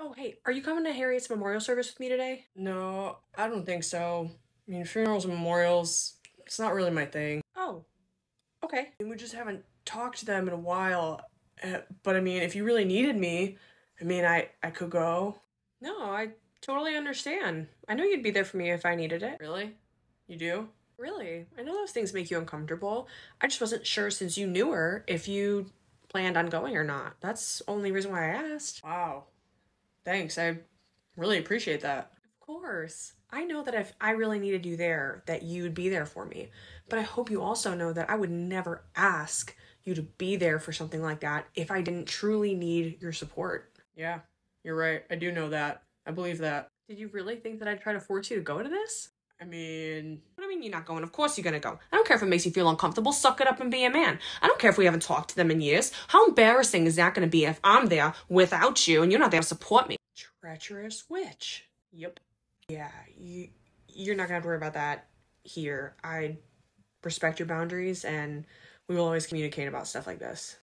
Oh, hey, are you coming to Harriet's memorial service with me today? No, I don't think so. I mean, funerals and memorials, it's not really my thing. Oh, okay. And we just haven't talked to them in a while. Uh, but I mean, if you really needed me, I mean, I, I could go. No, I totally understand. I know you'd be there for me if I needed it. Really? You do? Really? I know those things make you uncomfortable. I just wasn't sure since you knew her if you planned on going or not. That's the only reason why I asked. Wow. Thanks. I really appreciate that. Of course. I know that if I really needed you there, that you'd be there for me. But I hope you also know that I would never ask you to be there for something like that if I didn't truly need your support. Yeah, you're right. I do know that. I believe that. Did you really think that I'd try to force you to go to this? I mean, you mean you're not going? Of course you're gonna go. I don't care if it makes you feel uncomfortable. Suck it up and be a man. I don't care if we haven't talked to them in years. How embarrassing is that gonna be if I'm there without you and you're not there to support me? Treacherous witch. Yep. Yeah, you you're not gonna have to worry about that here. I respect your boundaries and we will always communicate about stuff like this.